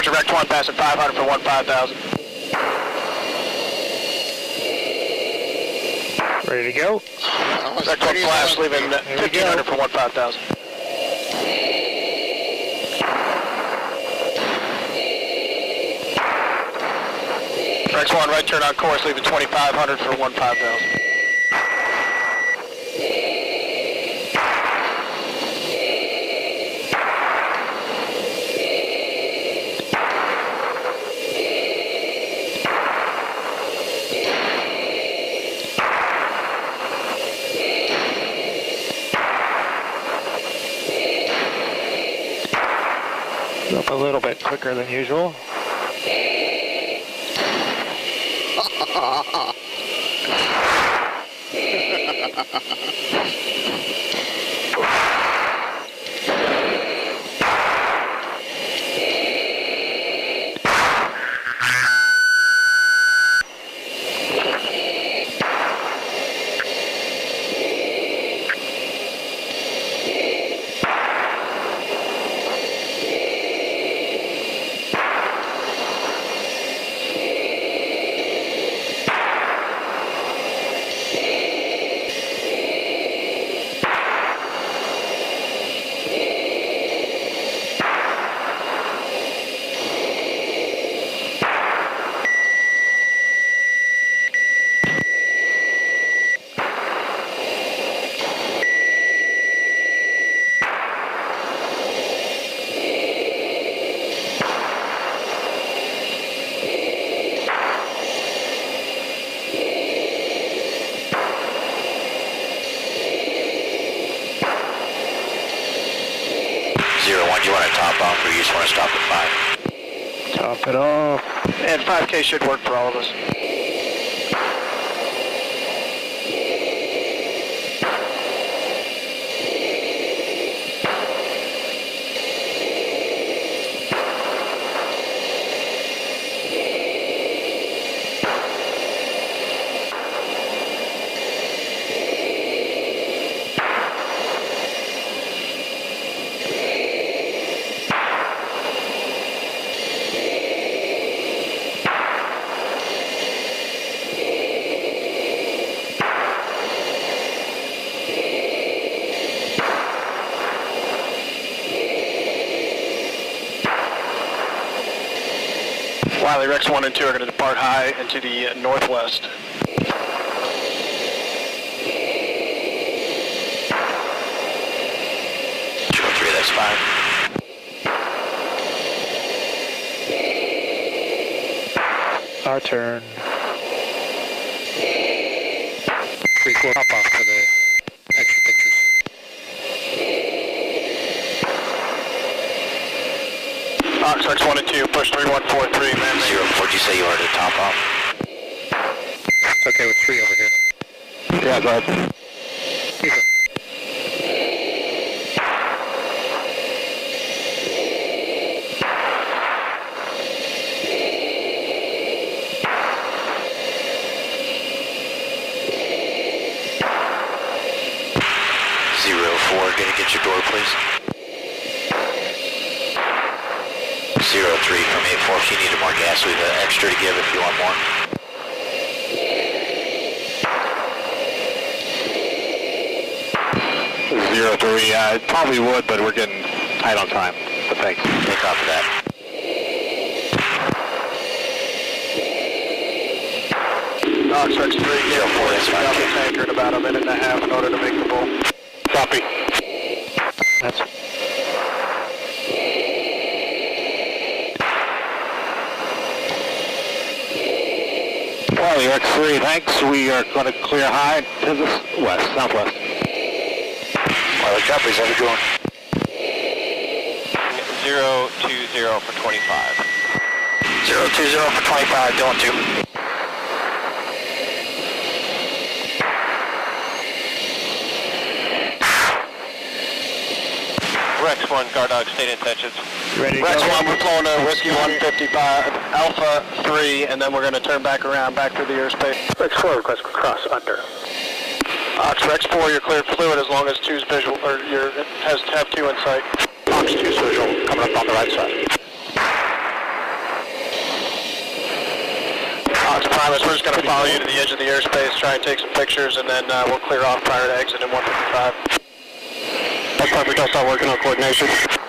Roger, Rex 1 passing 500 for 1 5000. Ready to go? Rex 1 flash leaving we 1500 for 1 5000. Rex 1 right turn on course leaving 2500 for 1 5000. Up a little bit quicker than usual. do you want to top off or you just want to stop at five? Top it off. And 5K should work for all of us. Wiley, Rex 1 and 2 are going to depart high into the uh, northwest. Two three, that's fine. Our turn. Three quarter off the 612, push 3143, man. Zero four, did you say you are to top off? It's okay with three over here. Yeah, go ahead. Zero four, gonna get your door, please. From eight four, if you needed more gas, we've got extra to give if you want more. Zero three, uh, it probably would, but we're getting tight on time. But thanks. Take off of that. Ox Rex 3, Zero four, that's fine. double tanker in about a minute and a half in order to make the bull. Copy. That's Wiley, 3, thanks. We are going to clear high to the west, southwest. Wiley copies, how's it going? Zero two zero for 25. Zero two zero for twenty-five, going to. Rex 1, guard dog, state intentions. Ready Rex go? 1, we're flowing to Whiskey 155, Alpha 3, and then we're going to turn back around, back through the airspace. Rex 4, request cross under. Ox Rex 4, you're clear fluid as long as two's visual, or you has have two in sight. Ox 2's visual, coming up on the right side. Ox Primus, we're just going to follow you to the edge of the airspace, try and take some pictures, and then uh, we'll clear off prior to exit in 155. Perfect. I'll start working on coordination.